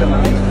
também.